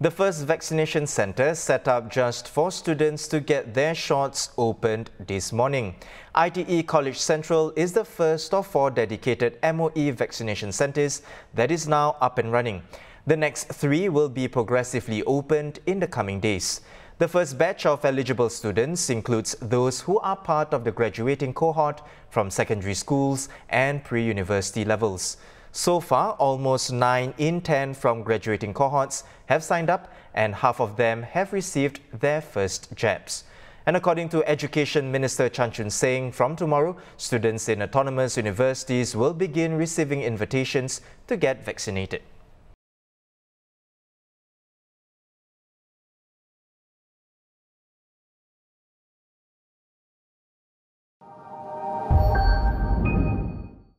The first vaccination centre set up just for students to get their shots opened this morning. ITE College Central is the first of four dedicated MOE vaccination centres that is now up and running. The next three will be progressively opened in the coming days. The first batch of eligible students includes those who are part of the graduating cohort from secondary schools and pre-university levels. So far, almost 9 in 10 from graduating cohorts have signed up and half of them have received their first jabs. And according to Education Minister Chan Chun Sing, from tomorrow, students in autonomous universities will begin receiving invitations to get vaccinated.